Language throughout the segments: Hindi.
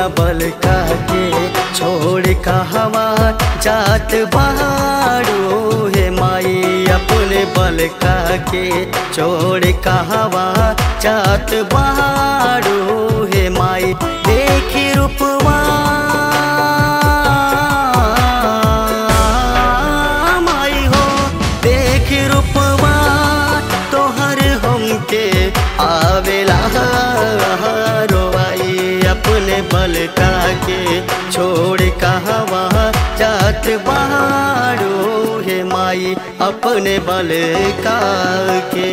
अपना बल का के छोड़ कहवा जात बाड़ू हे माई, अपने बल का के छोड़ कहवा जात बाड़ू हे माई, देखी रूपवा। माई हो, देख रूपवा। तोहर हमके आवेला। रोवाई का के छोड़ कहवा जात बाड़ो हे माई अपने बल का के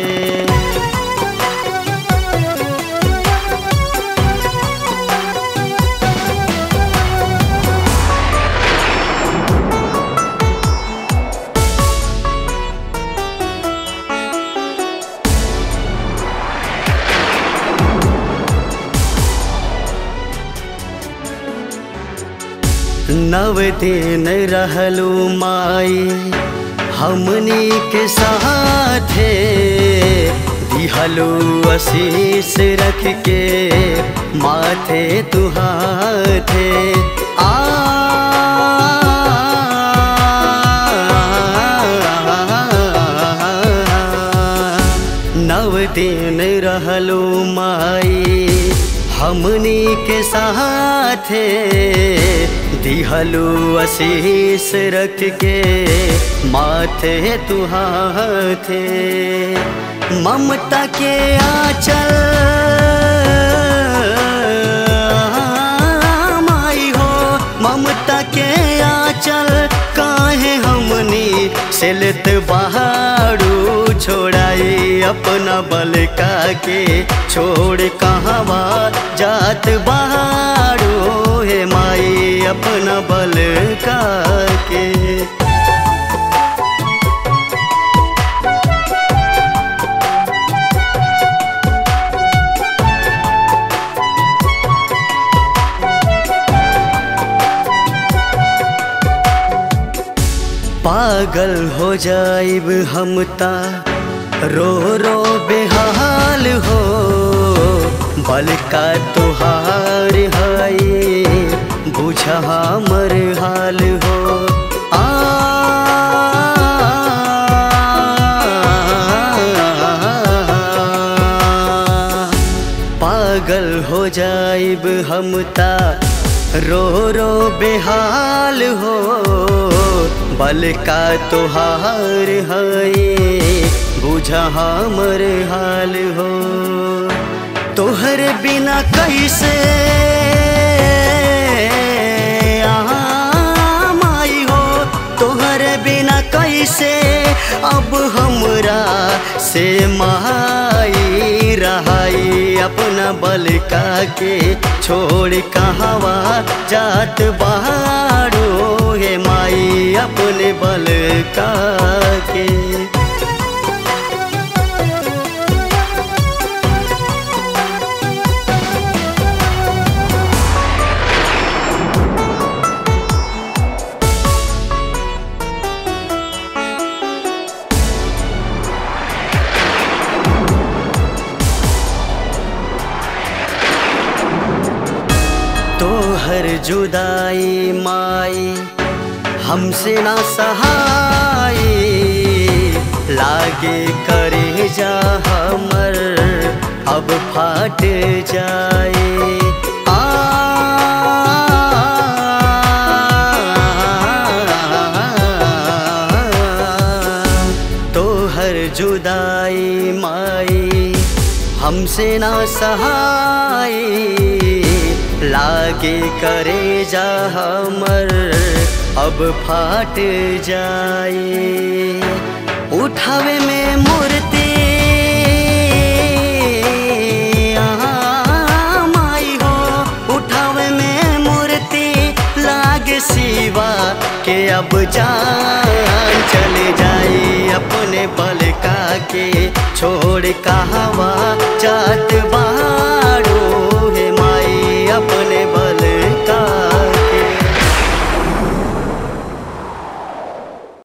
नव दिन रहलू माई। हमनी के साथे दिहलू आशीष रख के माथे तुहाथे आ, नव दिन रहलू माई। हमनी के साथे दिहलू आशीष रख के, माथे तुहाथे। ममता के आचल, माई हो, ममता के आचल, काहे हमनी सेलत बहाड़ू छोड़ाई अपना बल का के छोड़ कहवा जात बहाड़ू पागल हो जाइब हम ता। रो रो, बेहाल हो। बल का तुहार हाय बुझा हमर हाल हो। आ। पागल हो जाइब हम ता। रो रो बेहाल हो, बल का तुहार है, बुझा हमर हाल हो। तोहर बिना कैसे माई हो? तोहर बिना कैसे? अब हमरा से रहाई अपना बल का छोड़ कहवा जात बाड़ो हे माई अपने बल का के तोहर जुदाई माई, हमसे ना सहाई। लागे करे जा हमर, अब फाट जाए। आ तोहर जुदाई माई, हमसे ना सहाई। लागे करे जा हमर, अब फाट जाए। उठावे में मूर्ति माई हो। उठावे में मूर्ति, लागे सिवा के अब जान चले जाए। अपने बल का के छोड़ कहवा जात